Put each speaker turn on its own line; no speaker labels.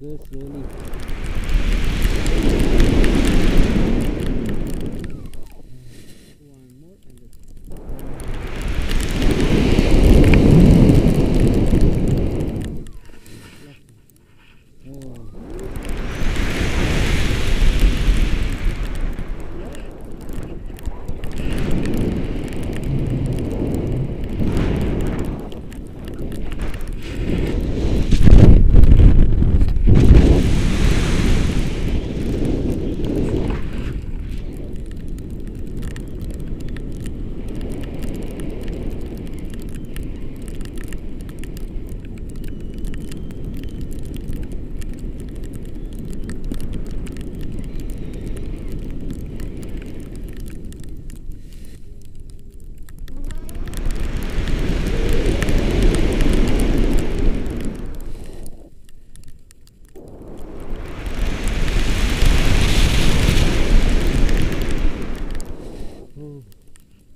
go slowly Oh.